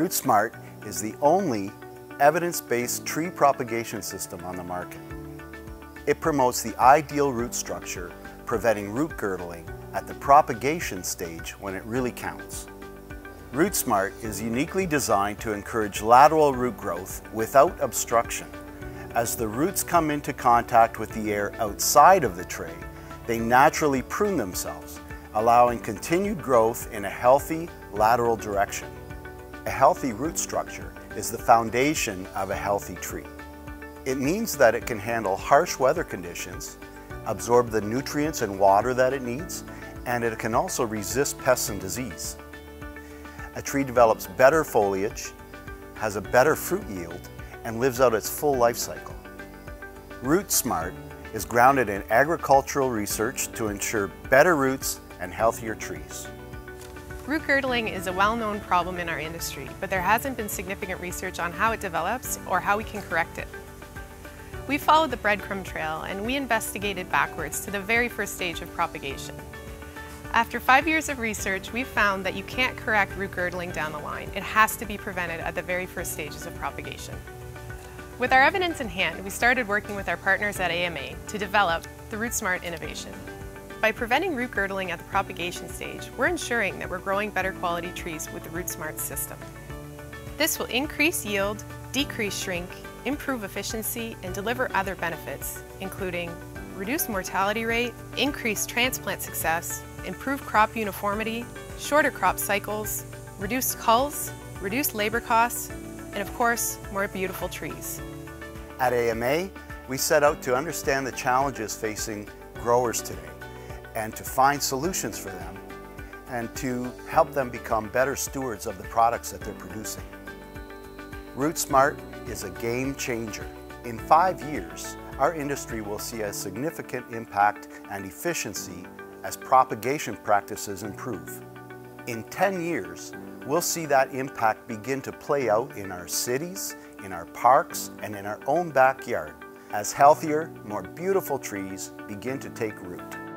RootSmart is the only evidence-based tree propagation system on the market. It promotes the ideal root structure, preventing root girdling at the propagation stage when it really counts. RootSmart is uniquely designed to encourage lateral root growth without obstruction. As the roots come into contact with the air outside of the tray, they naturally prune themselves, allowing continued growth in a healthy lateral direction. A healthy root structure is the foundation of a healthy tree. It means that it can handle harsh weather conditions, absorb the nutrients and water that it needs, and it can also resist pests and disease a tree develops better foliage, has a better fruit yield, and lives out its full life cycle. Root Smart is grounded in agricultural research to ensure better roots and healthier trees. Root girdling is a well-known problem in our industry, but there hasn't been significant research on how it develops or how we can correct it. We followed the breadcrumb trail and we investigated backwards to the very first stage of propagation. After five years of research, we've found that you can't correct root girdling down the line. It has to be prevented at the very first stages of propagation. With our evidence in hand, we started working with our partners at AMA to develop the RootSmart innovation. By preventing root girdling at the propagation stage, we're ensuring that we're growing better quality trees with the RootSmart system. This will increase yield, decrease shrink, improve efficiency, and deliver other benefits, including reduced mortality rate, increased transplant success, improved crop uniformity, shorter crop cycles, reduced culls, reduced labor costs, and of course, more beautiful trees. At AMA, we set out to understand the challenges facing growers today and to find solutions for them and to help them become better stewards of the products that they're producing. RootSmart is a game changer. In five years, our industry will see a significant impact and efficiency as propagation practices improve. In 10 years, we'll see that impact begin to play out in our cities, in our parks, and in our own backyard as healthier, more beautiful trees begin to take root.